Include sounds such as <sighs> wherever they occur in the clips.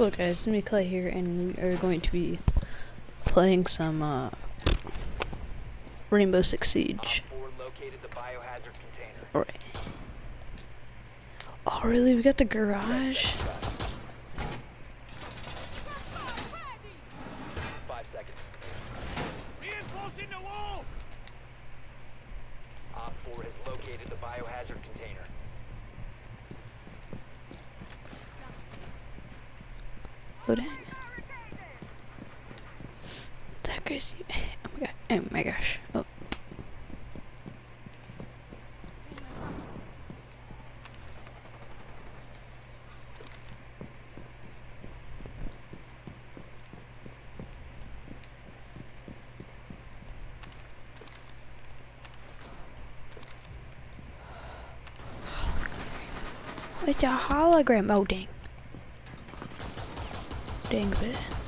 Hello guys, it's me Clay here, and we are going to be playing some uh, Rainbow Six Siege. Alright. Oh really, we got the garage? Five seconds. Reinforcing the wall! Op 4 has located the biohazard dang. That crazy. Oh my god. Oh my gosh. Oh. It's a hologram. Oh dang thing there.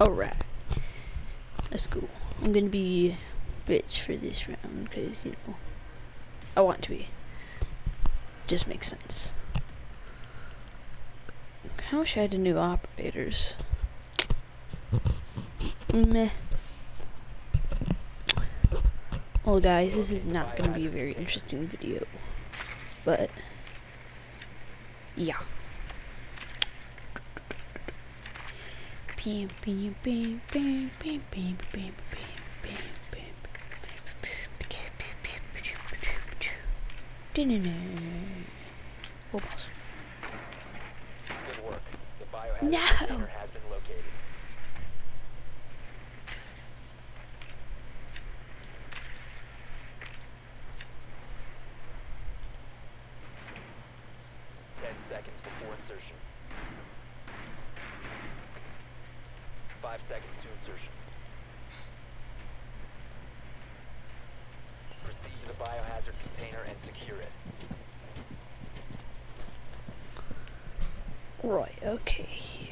Alright. Let's go. I'm gonna be bitch for this round because, you know, I want to be. Just makes sense. I wish I had a new operators. Meh. Well, guys, this is not gonna be a very interesting video. But, yeah. Bam, bam, bam, bam, bam, bam, bam, bam, bam, bam. Oh, balls. Good work. The biohazard No. has been located. Ten seconds before insertion. Five seconds to insertion. Proceed to the biohazard container and secure it. Right, okay, here.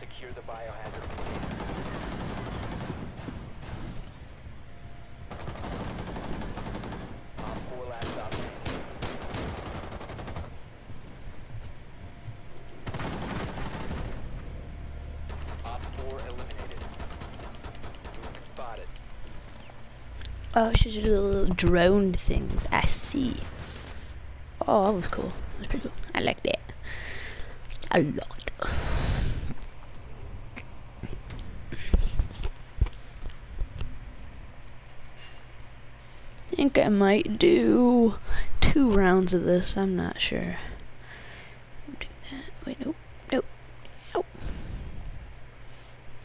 Secure the biohazard container. Op 4 last stop standing. Op 4 eliminated. You have been spotted. Oh, she's the little drone things. I see. Oh, that was cool. That's pretty cool. I like that. A lot. think I might do two rounds of this. I'm not sure. Wait, nope, nope, nope.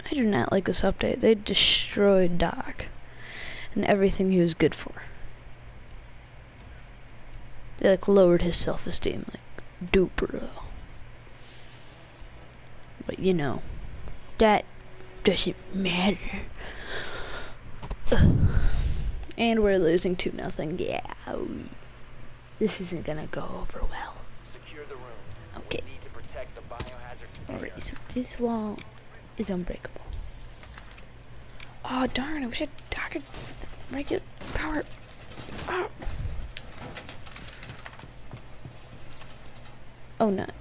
I do not like this update. They destroyed Doc and everything he was good for. They like lowered his self-esteem like duper low. But you know, that doesn't matter. <sighs> And we're losing two nothing. Yeah, this isn't gonna go over well. Secure the room. Okay. We need to protect the biohazard. Alright, so this wall is unbreakable. Oh darn! I wish I Could make it power. Oh. Oh nuts!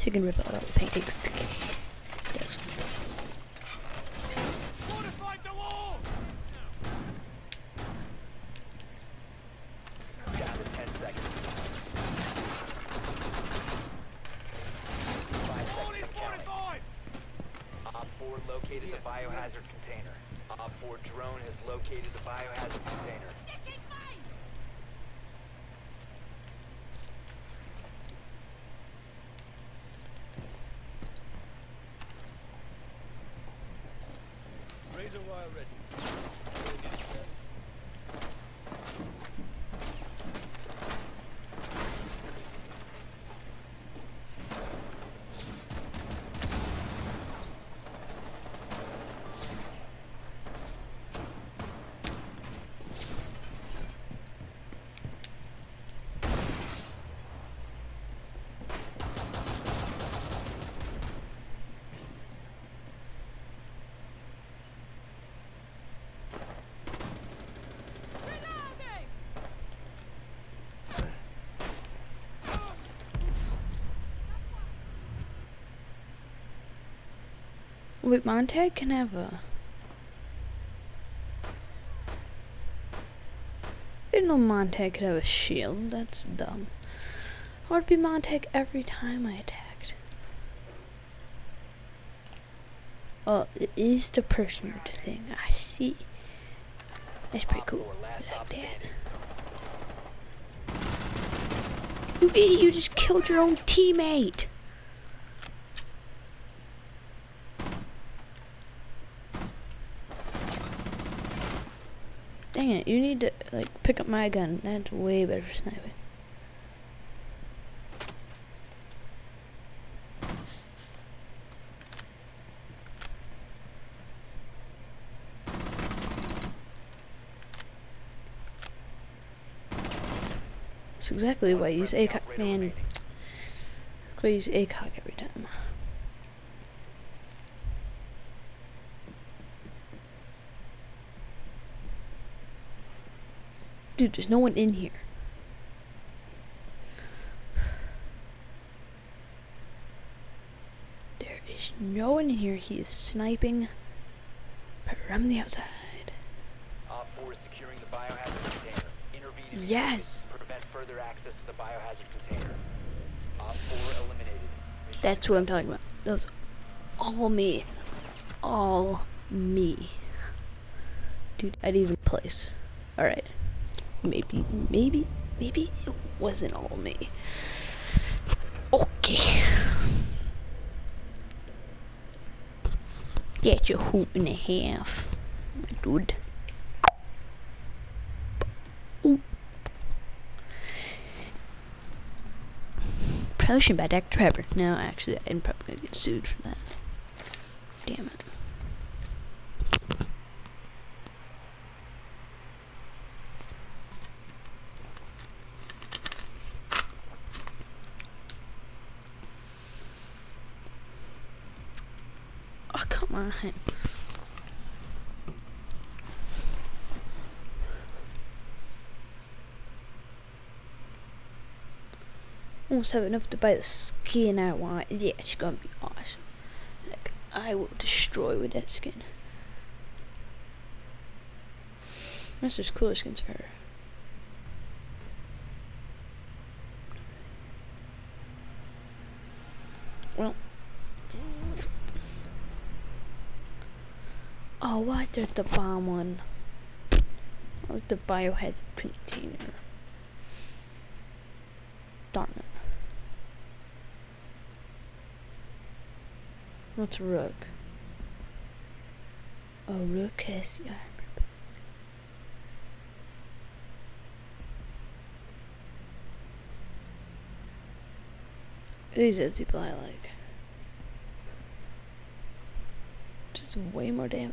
She can rip out all the paintings. Yes. Fortified the wall! Down to 10 seconds. Five Wall seconds is and counting. fortified! Op 4 located the biohazard container. Uh, Op 4 drone has located the biohazard container. Wait, Montag can have a. I didn't know Montag could have a shield. That's dumb. I would be Montag every time I attacked. Oh, it is the personal thing. I see. That's pretty cool. I like that. You idiot! You just killed your own teammate. Dang it! You need to like pick up my gun. That's way better for sniping. That's exactly why I use ACOG, man. That's why I use ACOG every time. Dude, there's no one in here. There is no one in here. He is sniping from the outside. Op 4 is securing the biohazard container. Intervene immediately Yes. prevent further access to the biohazard container. 4 eliminated. That's what I'm talking about. That was all me. All me. Dude, I'd even place. Alright. Maybe, maybe, maybe it wasn't all me. Okay. Get your hoop and a half. Dude. Ooh. Probably buy Dr. Pepper. No, actually, I'm probably gonna get sued for that. Damn it. On. Almost have enough to buy the skin I want. Yeah, it's gonna be awesome. Like, I will destroy with that skin. That's just cooler skins for her. Well. Oh, why there's the bomb one? That was the biohead container. Darn it. What's a rug? Oh, Lucas, yeah. These are the people I like. Just way more damage.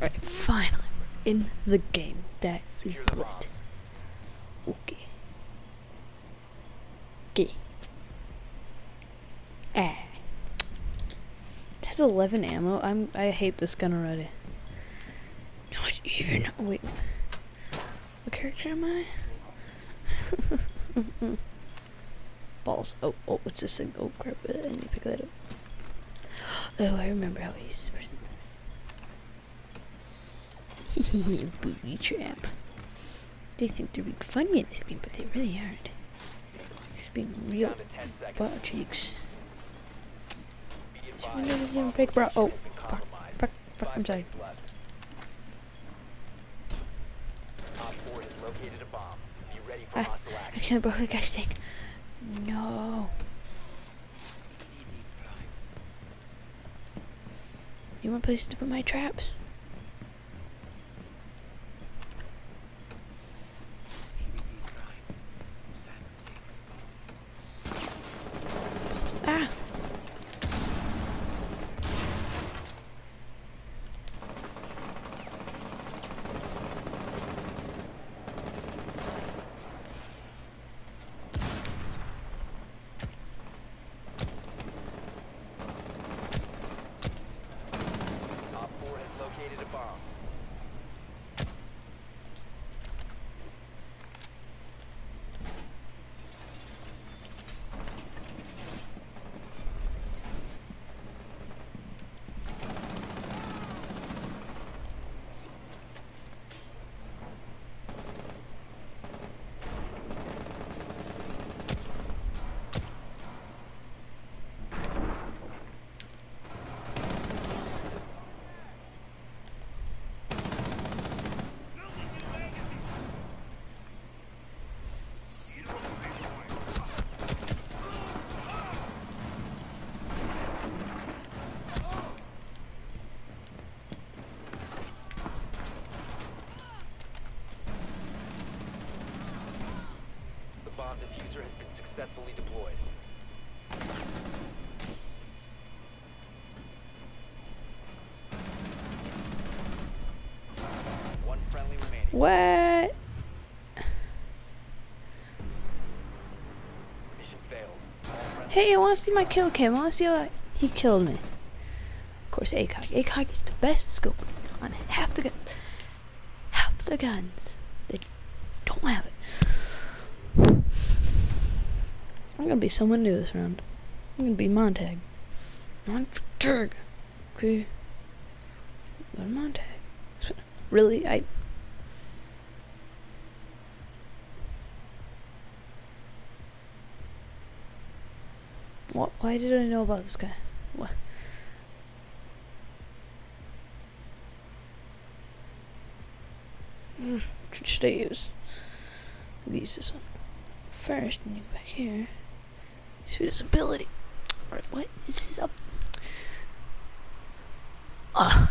Alright, finally, we're in the game. That is lit. Okay. Okay. Ah. It has 11 ammo. I'm. I hate this gun already. Not even. Wait. What character am I? <laughs> Balls. Oh, oh, what's this thing? Oh, crap. I need to pick that up. Oh, I remember how I used to. Booby trap. They think they're being funny in this game, but they really aren't. It's real Down to 10 butt cheeks. This is even fake, bro. Oh, fuck, fuck, fuck, I'm sorry. seconds left. Op 4 has located a bomb. Be ready for I, hostile I can't believe the guy's thing. No. You want places to put my traps? Ah! Op 4 has located a bomb. The bomb diffuser has been successfully deployed. One friendly remaining. What? Mission failed. Hey, I want to see my kill cam. I want to see how he killed me. Of course, ACOG. ACOG is the best scope on half the guns. Half the guns. They don't have it. I'm gonna be someone new this round. I'm gonna be Montag. Montag. Okay. Go to Montag. Really? I. What? Why did I know about this guy? What? Mm, should I use? I'll use this one first, and you go back here. His ability. Alright, what is up? Ah.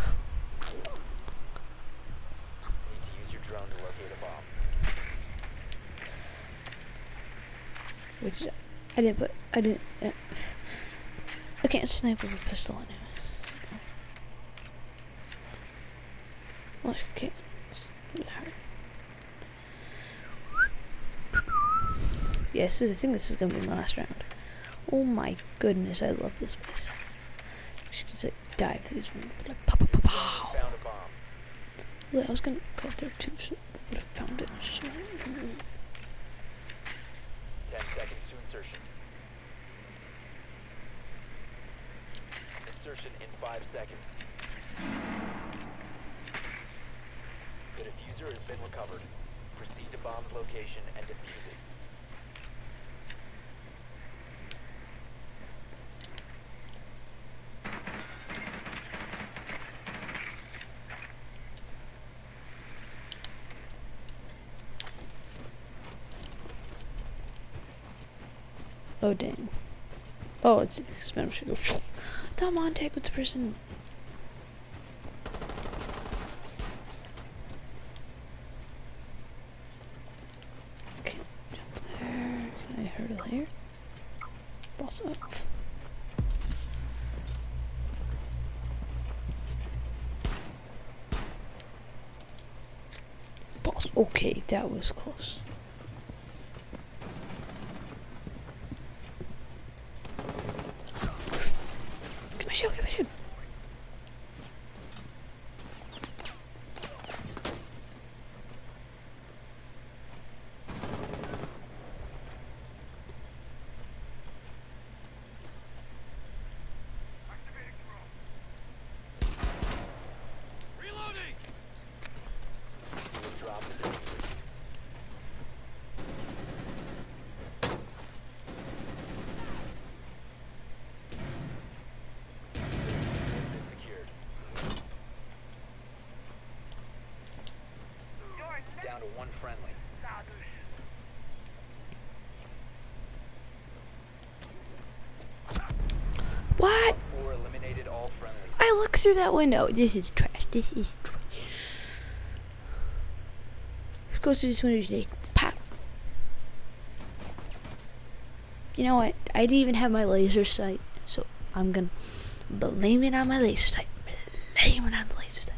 Which I didn't put. I didn't. Uh, I can't snipe with a pistol anyways. So. Well, I can't. Yes, I think this is gonna be my last round. Oh my goodness, I love this place. She can say dive through room, like pow pow pow pow. Well, I was gonna go up there too, so I would have found it. So, mm. 10 seconds to insertion. Insertion in 5 seconds. The diffuser has been recovered. Proceed to bomb's location and defuse it. Oh dang. Oh, it's expensive. Come on, take with the person. Okay, jump there. Can I hurdle here? Boss up. Boss. Okay, that was close. Give me a shield, give me a shield. Reloading! You will drop the diffuser. The diffuser has been secured. Down to one friendly. What? Four eliminated all friendlies. I look through that window. This is trash. This is trash. Let's go through this window today. Pop. You know what? I didn't even have my laser sight, so I'm gonna blame it on my laser sight. Blame it on the laser sight.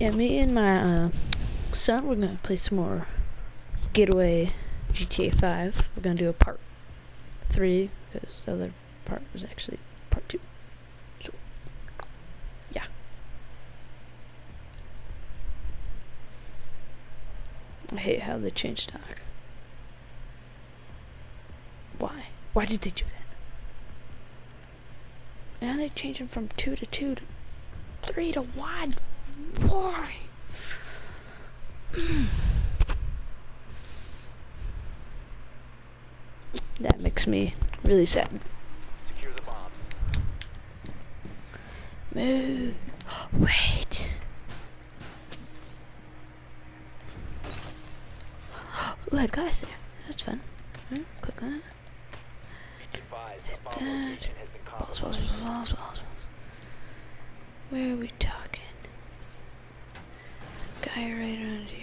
Yeah, me and my uh, son, we're gonna play some more Getaway GTA 5. We're gonna do a part three because the other part was actually part two. So, yeah. I hate how they changed stock. Why? Why did they do that? Now they changed them from two to two to three to one. Why? That makes me really sad. Secure the bombs. Move. <gasps> Wait. <gasps> Ooh, I had guys there. That's fun. Hmm, click that. Be advised, a bomb Dad. location has been Balls, balls, balls, balls, balls. Where are we talking? There's a guy right around here.